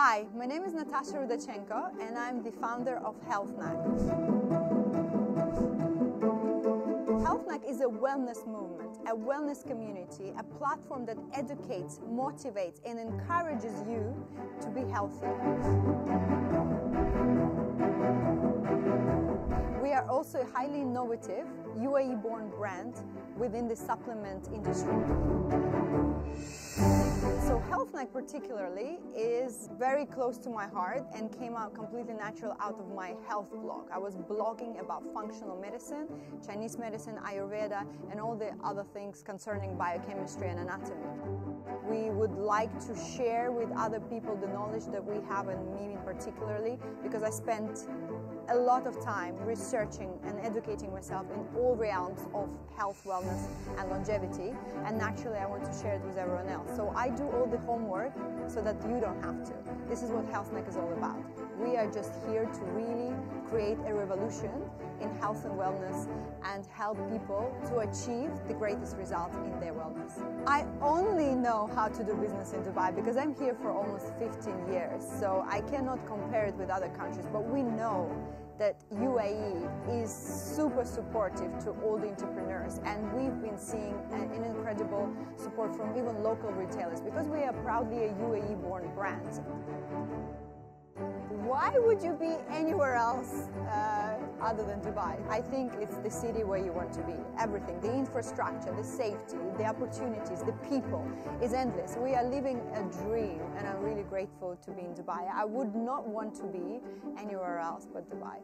Hi, my name is Natasha Rudatsenko and I'm the founder of HealthNag. HealthNag is a wellness movement, a wellness community, a platform that educates, motivates and encourages you to be healthy. We are also a highly innovative UAE-born brand within the supplement industry. Particularly is very close to my heart and came out completely natural out of my health blog. I was blogging about functional medicine, Chinese medicine, Ayurveda, and all the other things concerning biochemistry and anatomy. We would like to share with other people the knowledge that we have and me particularly because I spent a lot of time researching and educating myself in all realms of health, wellness, and longevity. And naturally, I want to share it with everyone else. So I do all the homework so that you don't have to. This is what HealthNag is all about. We are just here to really create a revolution in health and wellness and help people to achieve the greatest results in their wellness. I only know how to do business in Dubai because I'm here for almost 15 years, so I cannot compare it with other countries, but we know that UAE is super supportive to all the entrepreneurs and we've been seeing an, an incredible support from even local retailers because we are proudly a UAE born brand. Why would you be anywhere else uh, other than Dubai? I think it's the city where you want to be. Everything, the infrastructure, the safety, the opportunities, the people is endless. We are living a dream and I'm really grateful to be in Dubai. I would not want to be anywhere else but Dubai.